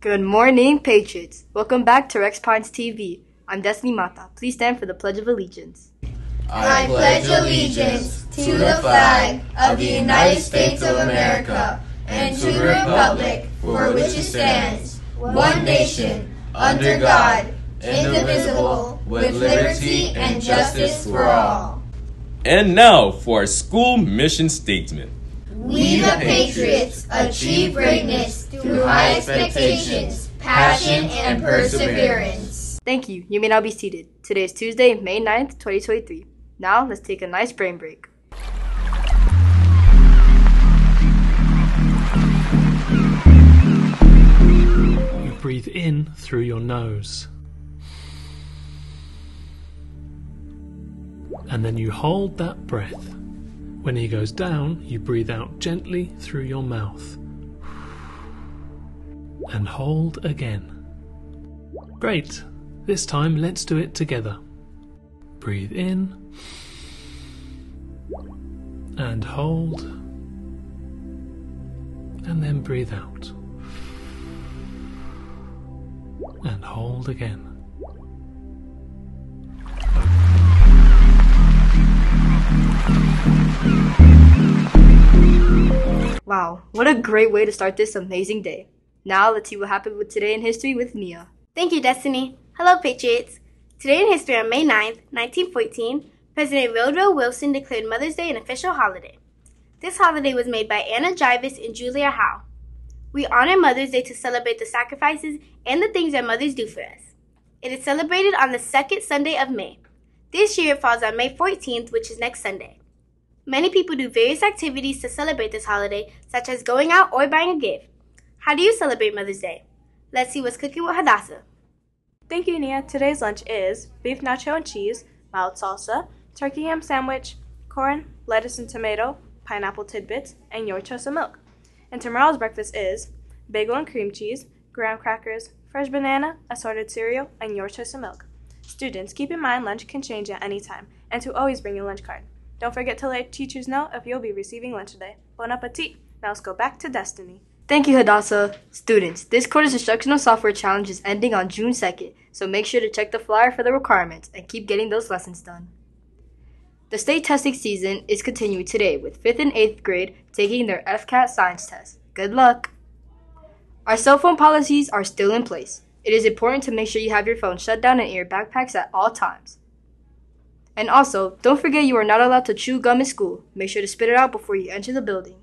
Good morning, Patriots. Welcome back to Rex Pines TV. I'm Destiny Mata. Please stand for the Pledge of Allegiance. I pledge allegiance to the flag of the United States of America and to the republic for which it stands, one nation, under God, indivisible, with liberty and justice for all. And now for our school mission statement. We the Patriots achieve greatness through high expectations, passion, and perseverance. Thank you. You may now be seated. Today is Tuesday, May 9th, 2023. Now, let's take a nice brain break. You breathe in through your nose. And then you hold that breath. When he goes down, you breathe out gently through your mouth. And hold again. Great. This time, let's do it together. Breathe in. And hold. And then breathe out. And hold again. Wow, what a great way to start this amazing day. Now, let's see what happened with today in history with Nia. Thank you, Destiny. Hello, Patriots. Today in history on May 9th, 1914, President Woodrow Wilson declared Mother's Day an official holiday. This holiday was made by Anna Jarvis and Julia Howe. We honor Mother's Day to celebrate the sacrifices and the things our mothers do for us. It is celebrated on the second Sunday of May. This year it falls on May 14th, which is next Sunday. Many people do various activities to celebrate this holiday, such as going out or buying a gift. How do you celebrate Mother's Day? Let's see what's cooking with Hadassah. Thank you, Nia. Today's lunch is beef nacho and cheese, mild salsa, turkey ham sandwich, corn, lettuce and tomato, pineapple tidbits, and your toast milk. And tomorrow's breakfast is bagel and cream cheese, graham crackers, fresh banana, assorted cereal, and your toast milk. Students, keep in mind lunch can change at any time, and to always bring your lunch card. Don't forget to let teachers know if you'll be receiving lunch today. Bon appetit! Now let's go back to Destiny. Thank you, Hadassah. Students, this quarter's instructional software challenge is ending on June 2nd, so make sure to check the flyer for the requirements and keep getting those lessons done. The state testing season is continuing today with 5th and 8th grade taking their FCAT science test. Good luck! Our cell phone policies are still in place. It is important to make sure you have your phone shut down and in your backpacks at all times. And also, don't forget you are not allowed to chew gum in school. Make sure to spit it out before you enter the building.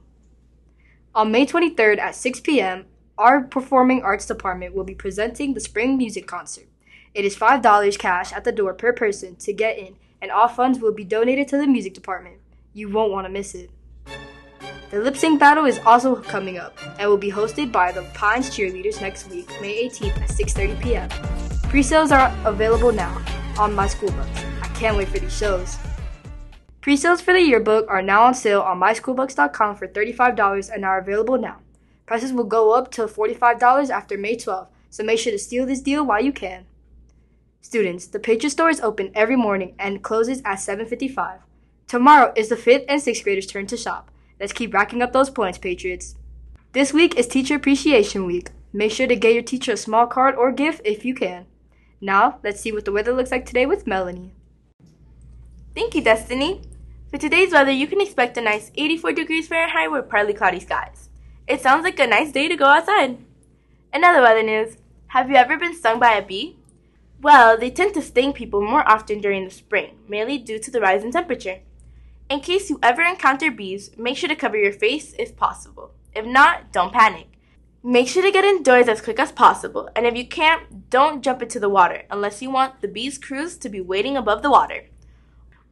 On May 23rd at 6 p.m., our Performing Arts Department will be presenting the Spring Music Concert. It is $5 cash at the door per person to get in, and all funds will be donated to the music department. You won't want to miss it. The lip sync battle is also coming up and will be hosted by the Pines cheerleaders next week, May 18th at 6:30 p.m. Pre-sales are available now on MySchoolBucks. I can't wait for these shows. Pre-sales for the yearbook are now on sale on myschoolbucks.com for $35 and are available now. Prices will go up to $45 after May 12th, so make sure to steal this deal while you can. Students, the Patriot Store is open every morning and closes at 7:55. Tomorrow is the 5th and 6th graders' turn to shop. Let's keep racking up those points, Patriots. This week is Teacher Appreciation Week. Make sure to get your teacher a small card or gift if you can. Now, let's see what the weather looks like today with Melanie. Thank you, Destiny. For today's weather, you can expect a nice 84 degrees Fahrenheit with partly cloudy skies. It sounds like a nice day to go outside. In other weather news, have you ever been stung by a bee? Well, they tend to sting people more often during the spring, mainly due to the rise in temperature. In case you ever encounter bees, make sure to cover your face if possible. If not, don't panic. Make sure to get indoors as quick as possible, and if you can't, don't jump into the water unless you want the bees' crews to be waiting above the water.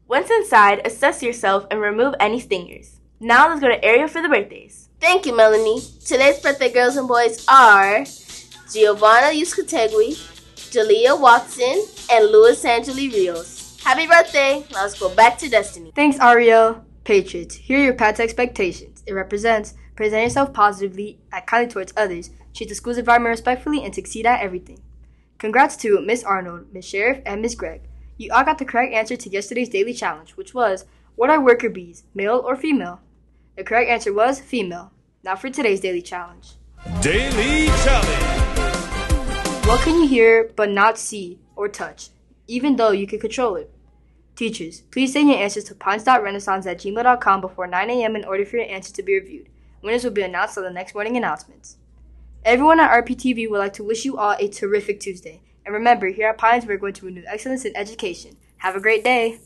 Once inside, assess yourself and remove any stingers. Now let's go to Ariel for the birthdays. Thank you, Melanie. Today's birthday girls and boys are Giovanna Yuskategui, Jalea Watson, and Louis Angeli Rios. Happy birthday! Now let's go back to Destiny. Thanks, Ariel. Patriots, here are your past expectations. It represents present yourself positively, act kindly towards others, treat the school's environment respectfully, and succeed at everything. Congrats to Miss Arnold, Miss Sheriff, and Miss Gregg. You all got the correct answer to yesterday's daily challenge, which was what are worker bees, male or female? The correct answer was female. Now for today's daily challenge. Daily Challenge. What can you hear but not see or touch, even though you can control it? Teachers, please send your answers to pines.renaissance at gmail.com before 9 a.m. in order for your answers to be reviewed. Winners will be announced on the next morning announcements. Everyone at RPTV would like to wish you all a terrific Tuesday. And remember, here at Pines, we're going to renew excellence in education. Have a great day.